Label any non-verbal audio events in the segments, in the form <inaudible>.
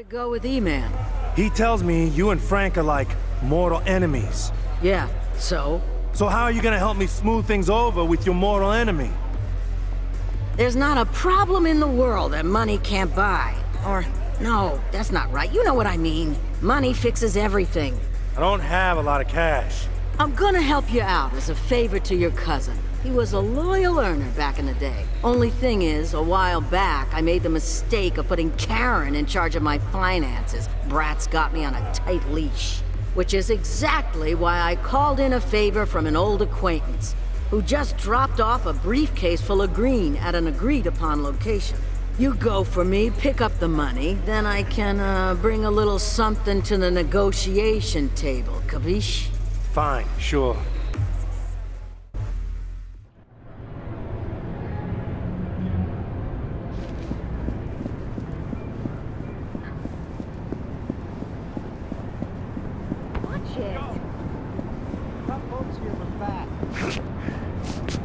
it go with E-Man? He tells me you and Frank are like mortal enemies. Yeah, so? So how are you gonna help me smooth things over with your mortal enemy? There's not a problem in the world that money can't buy. Or, no, that's not right. You know what I mean. Money fixes everything. I don't have a lot of cash. I'm gonna help you out as a favor to your cousin. He was a loyal earner back in the day. Only thing is, a while back, I made the mistake of putting Karen in charge of my finances. Brat's got me on a tight leash. Which is exactly why I called in a favor from an old acquaintance, who just dropped off a briefcase full of green at an agreed-upon location. You go for me, pick up the money, then I can, uh, bring a little something to the negotiation table, capiche? Fine, sure. Watch it. We <laughs>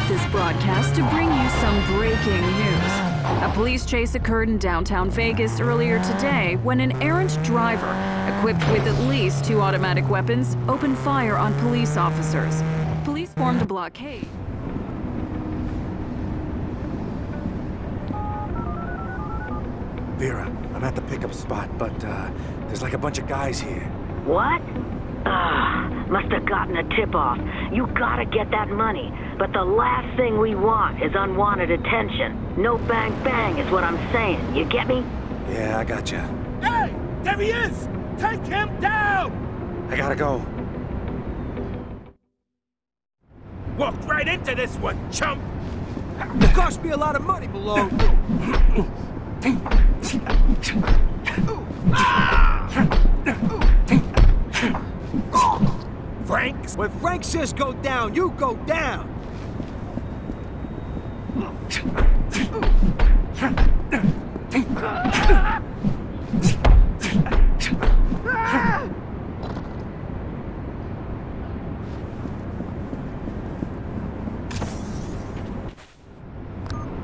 interrupt this broadcast to bring you some breaking news. A police chase occurred in downtown Vegas earlier today when an errant driver, equipped with at least two automatic weapons, opened fire on police officers. Police formed a blockade. Vera, I'm at the pickup spot, but uh, there's like a bunch of guys here. What? Ah, must have gotten a tip-off. You gotta get that money. But the last thing we want is unwanted attention. No bang bang is what I'm saying. You get me? Yeah, I got gotcha. Hey! There he is! Take him down! I gotta go. Walked right into this one, chump! It cost me a lot of money, Malone. <laughs> Ah! Frank? When Frank says go down, you go down.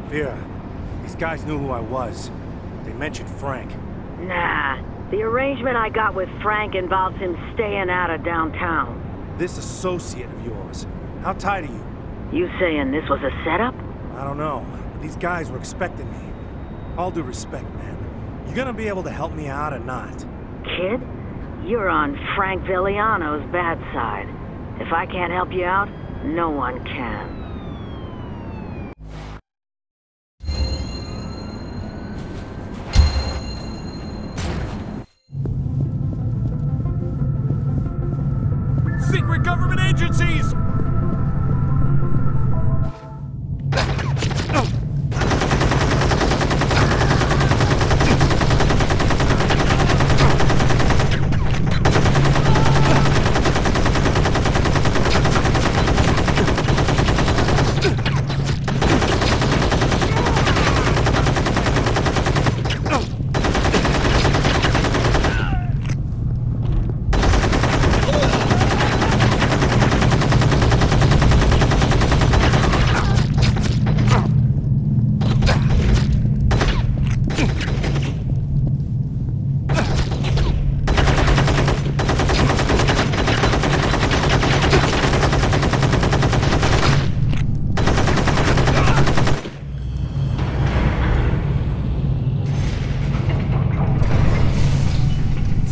Vera, these guys knew who I was. They mentioned Frank. Nah. The arrangement I got with Frank involves him staying out of downtown. This associate of yours, how tight are you? You saying this was a setup? I don't know. These guys were expecting me. All due respect, man. You gonna be able to help me out or not? Kid, you're on Frank Veliano's bad side. If I can't help you out, no one can. Secret government agencies!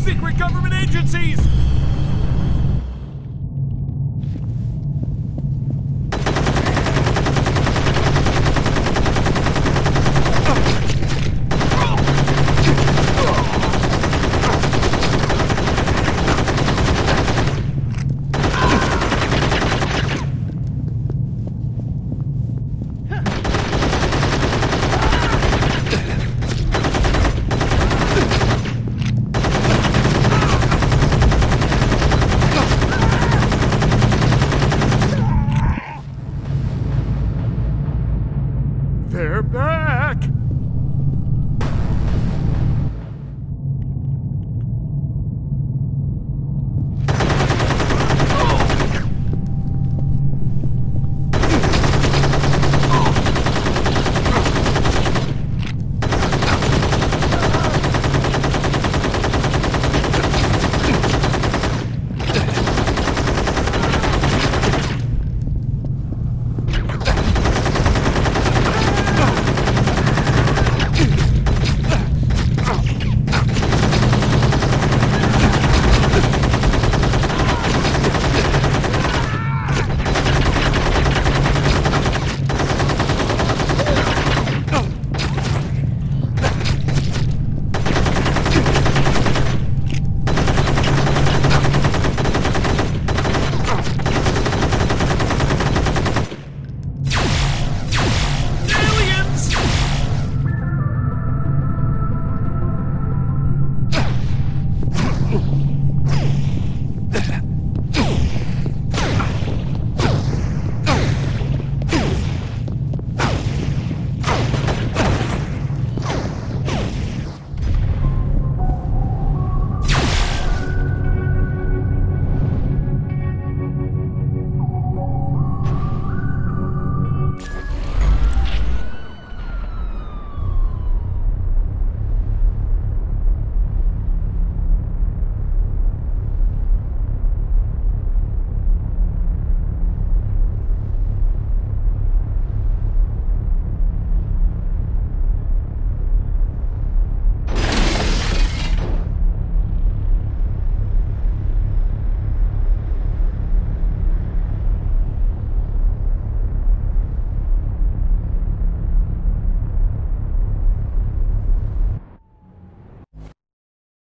Secret government agencies!